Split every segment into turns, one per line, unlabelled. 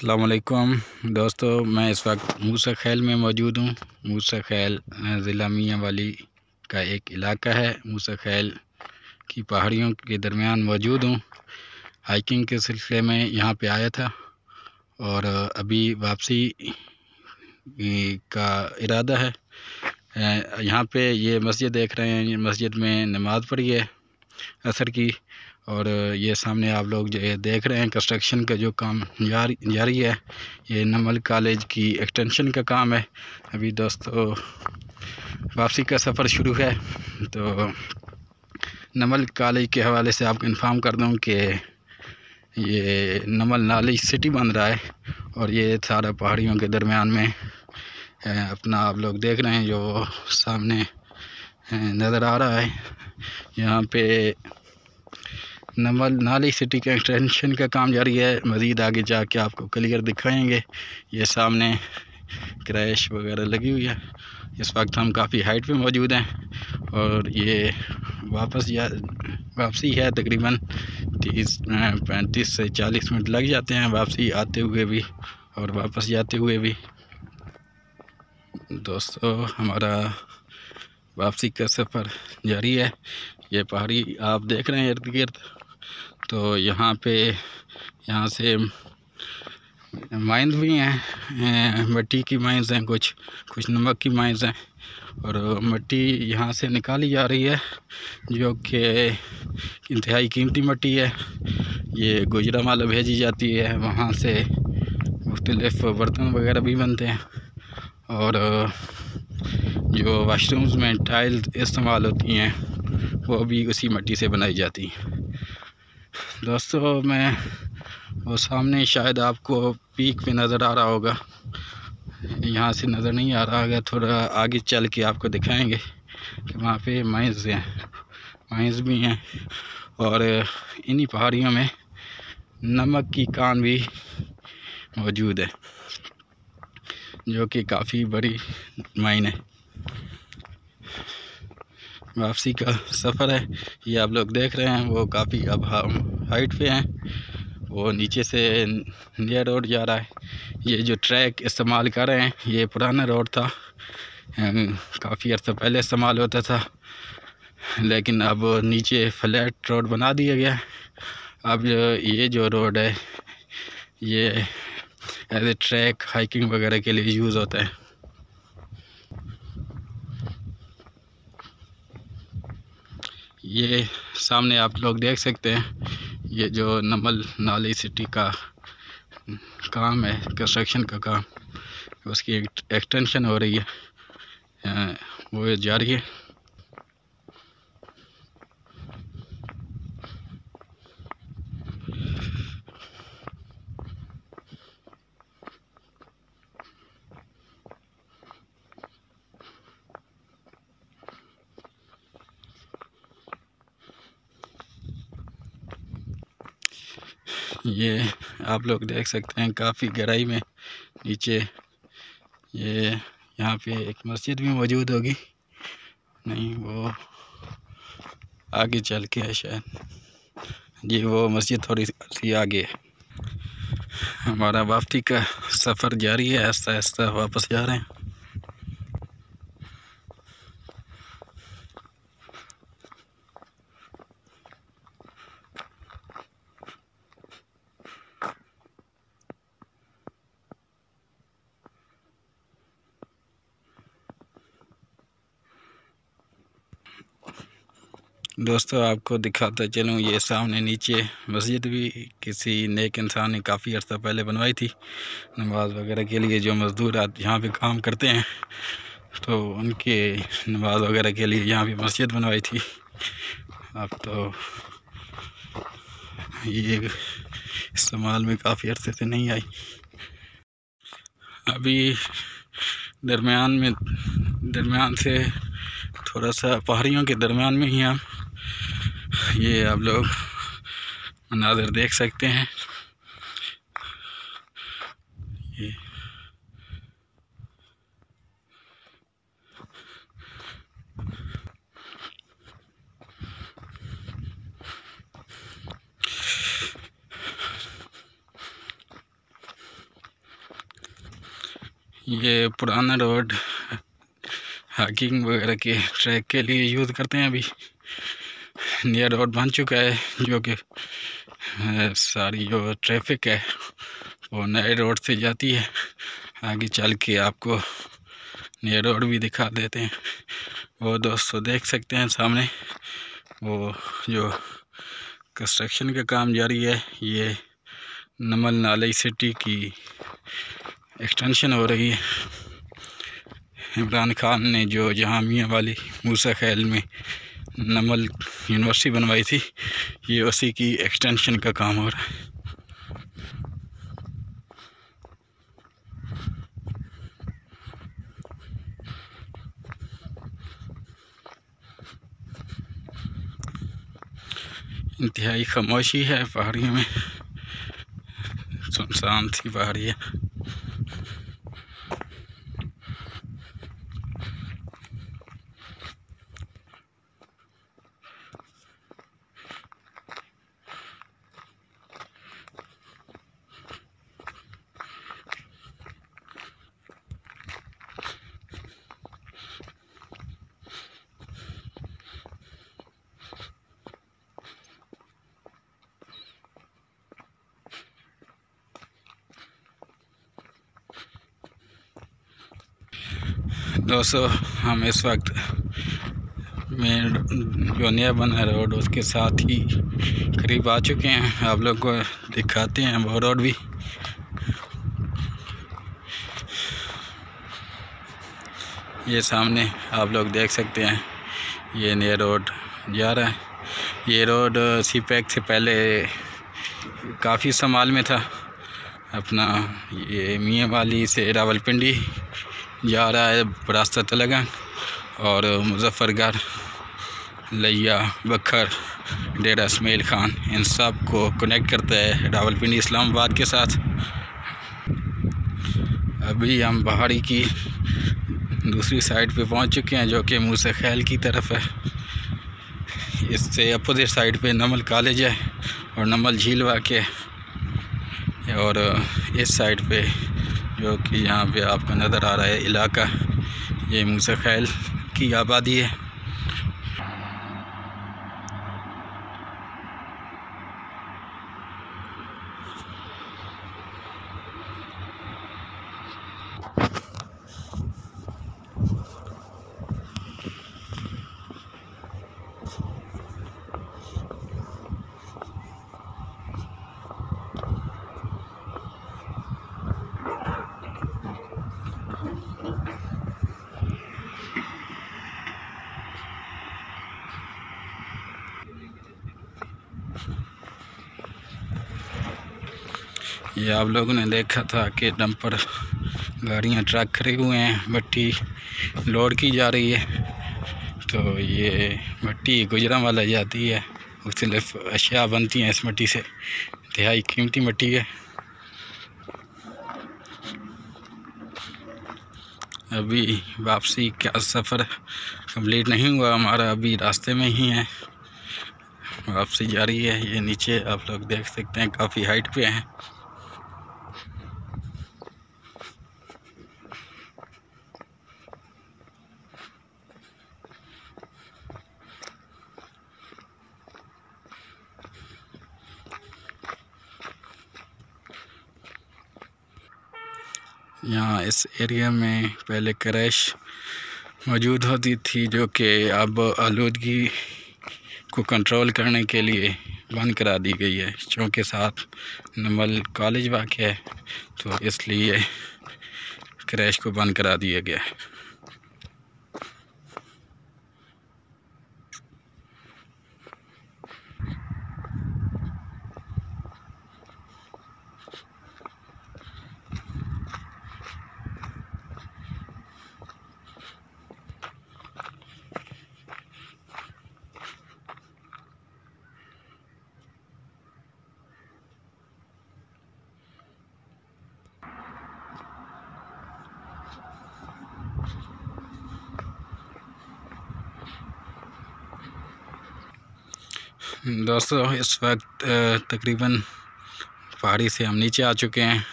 असलकुम दोस्तों, मैं इस वक्त मूसा खैल में मौजूद हूँ। मूसा खैल ज़िला मियाँ वाली का एक इलाका है। मूसा खैल की पहाड़ियों के दरमियान मौजूद हूँ। हाइकिंग के सिलसिले में यहाँ पे आया था और अभी वापसी का इरादा है। यहाँ पे ये मस्जिद देख रहे हैं। मस्जिद में नमाज़ पढ़ी है। असर की और ये सामने आप लोग जो देख रहे हैं कंस्ट्रक्शन का जो काम जारी जारी है, ये नमल कॉलेज की एक्सटेंशन का काम है। अभी दोस्तों, वापसी का सफ़र शुरू है तो नमल कॉलेज के हवाले से आपको इन्फॉर्म कर दूँ कि ये नमल नाली सिटी बन रहा है और ये सारा पहाड़ियों के दरमियान में अपना आप लोग देख रहे हैं जो सामने नज़र आ रहा है। यहाँ पे नमल नाली सिटी का एक्सटेंशन का काम जारी है। मज़ीद आगे जाके आपको क्लियर दिखाएँगे। ये सामने क्रैश वगैरह लगी हुई है। इस वक्त हम काफ़ी हाइट पे मौजूद हैं और ये वापस या वापसी है। तकरीबन तीस पैंतीस से चालीस मिनट लग जाते हैं वापसी आते हुए भी और वापस जाते हुए भी। दोस्तों, हमारा वापसी का सफ़र जारी है। ये पहाड़ी आप देख रहे हैं इर्द गिर्द तो यहाँ पे, यहाँ से माइंस भी हैं मिट्टी की माइंस हैं, कुछ कुछ नमक की माइंस हैं, और मिट्टी यहाँ से निकाली जा रही है, जो कि इंतहाई कीमती मिट्टी है। ये गुजरा माला भेजी जाती है, वहाँ से मुख्तलिफ़ बर्तन वगैरह भी बनते हैं, और जो वाशरूम्स में टाइल्स इस्तेमाल होती हैं, वो भी उसी मिट्टी से बनाई जाती हैं। दोस्तों, मैं वो सामने शायद आपको पीक पे नज़र आ रहा होगा। यहाँ से नज़र नहीं आ रहा होगा, थोड़ा आगे चल के आपको दिखाएँगे कि वहाँ पे माइंस हैं। माइंस भी हैं और इन्हीं पहाड़ियों में नमक की कान भी मौजूद है, जो कि काफ़ी बड़ी माइन है। वापसी का सफ़र है। ये आप लोग देख रहे हैं, वो काफ़ी अब हम हाइट पे हैं। वो नीचे से नया रोड जा रहा है। ये जो ट्रैक इस्तेमाल कर रहे हैं, ये पुराना रोड था। काफ़ी अर्सा पहले इस्तेमाल होता था। लेकिन अब नीचे फ्लैट रोड बना दिया गया अब ये जो रोड है, ये एज ए ट्रैक हाइकिंग वगैरह के लिए यूज़ होता है। ये सामने आप लोग देख सकते हैं, ये जो नमल नाली सिटी का काम है कंस्ट्रक्शन का काम, उसकी एक्सटेंशन हो रही है। वो जारी है। ये आप लोग देख सकते हैं काफ़ी गहराई में नीचे ये यहाँ पे एक मस्जिद भी मौजूद होगी। नहीं, वो आगे चल के है शायद। जी, वो मस्जिद थोड़ी सी आगे है। हमारा वापसी का सफ़र जारी है आहिस्ता आहिस्ता वापस जा रहे हैं। दोस्तों, आपको दिखाता चलूँ ये सामने नीचे मस्जिद भी किसी नेक इंसान ने काफ़ी अर्सा पहले बनवाई थी, नमाज़ वगैरह के लिए जो मज़दूर यहाँ पे काम करते हैं। तो उनके नमाज़ वगैरह के लिए यहाँ भी मस्जिद बनवाई थी। अब तो ये इस्तेमाल में काफ़ी अर्से से नहीं आई। अभी दरमियान में, दरमियान से थोड़ा सा पहाड़ियों के दरमियान में ही हम। ये आप लोग मनाजर देख सकते हैं। ये। ये पुराना रोड हाइकिंग वगैरह के ट्रैक के लिए यूज़ करते हैं अभी। नया रोड बन चुका है, जो कि सारी जो ट्रैफ़िक है, वो नए रोड से जाती है। आगे चल के आपको नियर रोड भी दिखा देते हैं। वो दोस्तों देख सकते हैं सामने, वो जो कंस्ट्रक्शन का काम जारी है, ये नमल नाले सिटी की एक्सटेंशन हो रही है। इमरान खान ने जो जहामिया वाली मूसा खैल में नमल यूनिवर्सिटी बनवाई थी। ये उसी की एक्सटेंशन का काम हो रहा है। इंतहाई खामोशी है पहाड़ियों में। सुनसान सी पहाड़ी है दोस्तों, हम इस वक्त मेन जो नया बना रोड उसके साथ ही करीब आ चुके हैं। आप लोग को दिखाते हैं वो रोड भी। ये सामने आप लोग देख सकते हैं, ये नया रोड जा रहा है। ये रोड सी पैक से पहले काफ़ी संभाल में था। अपना ये मियाँ वाली से रावलपिंडी जा रहा है, रास्ता तलगन और मुजफ्फरगढ़ लिया बखर, डेरा इसमेल ख़ान, इन सबको कनेक्ट करता है रावलपिंडी इस्लामाबाद के साथ। अभी हम पहाड़ी की दूसरी साइड पे पहुँच चुके हैं, जो कि मूसा खैल की तरफ़ है। इससे अपोजिट साइड पे नमल कॉलेज है और नमल झील वाक़ है और इस साइड पे जो कि यहाँ पे आपको नज़र आ रहा है इलाका। ये मूसा खैल की आबादी है। ये आप लोगों ने देखा था कि डंपर गाड़ियाँ ट्रक खड़े हुए हैं, मट्टी लोड की जा रही है। तो ये मट्टी गुजरा वाला जाती है मुख्तलिफ़ अशिया बनती हैं इस मट्टी से। इंतहाई कीमती मट्टी है। अभी वापसी का सफ़र कंप्लीट नहीं हुआ, हमारा अभी रास्ते में ही है। वापसी जारी है, ये नीचे आप लोग देख सकते हैं, काफ़ी हाइट पे हैं। यहाँ इस एरिया में पहले क्रैश मौजूद होती थी, जो कि अब आलूदगी को कंट्रोल करने के लिए बंद करा दी गई है। चूँकि साथ नमल कॉलेज वाक़ है तो इसलिए क्रैश को बंद करा दिया गया है। दोस्तों, इस वक्त तकरीबन पहाड़ी से हम नीचे आ चुके हैं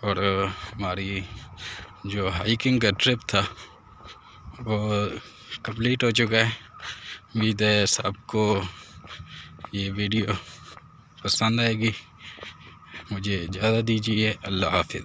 और हमारी जो हाइकिंग का ट्रिप था वो कंप्लीट हो चुका है। उम्मीद है सबको ये वीडियो पसंद आएगी। मुझे इजाज़त दीजिए। अल्लाह हाफिज़।